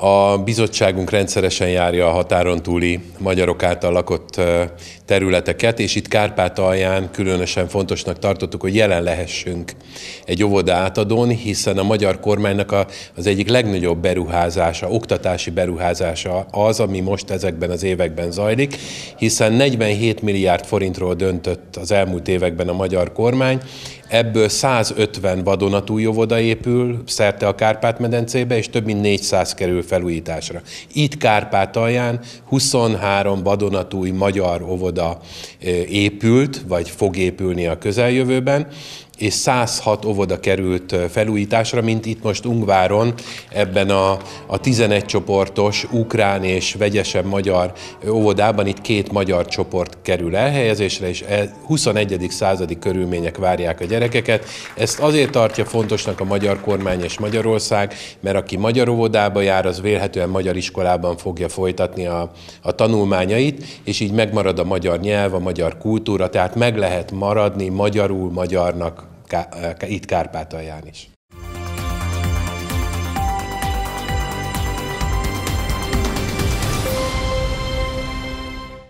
A bizottságunk rendszeresen járja a határon túli magyarok által lakott területeket, és itt Kárpátalján különösen fontosnak tartottuk, hogy jelen lehessünk egy óvoda átadón, hiszen a magyar kormánynak az egyik legnagyobb beruházása, oktatási beruházása az, ami most ezekben az években zajlik, hiszen 47 milliárd forintról döntött az elmúlt években a magyar kormány, Ebből 150 vadonatúj óvoda épül szerte a Kárpát-medencébe, és több mint 400 kerül felújításra. Itt Kárpátalján 23 vadonatúj magyar óvoda épült, vagy fog épülni a közeljövőben, és 106 óvoda került felújításra, mint itt most Ungváron, ebben a, a 11 csoportos ukrán és vegyesen magyar óvodában itt két magyar csoport kerül elhelyezésre, és 21. E, századi körülmények várják a gyerekeket. Ezt azért tartja fontosnak a magyar kormány és Magyarország, mert aki magyar óvodába jár, az vélhetően magyar iskolában fogja folytatni a, a tanulmányait, és így megmarad a magyar nyelv, a magyar kultúra, tehát meg lehet maradni magyarul magyarnak itt Kárpátalján is.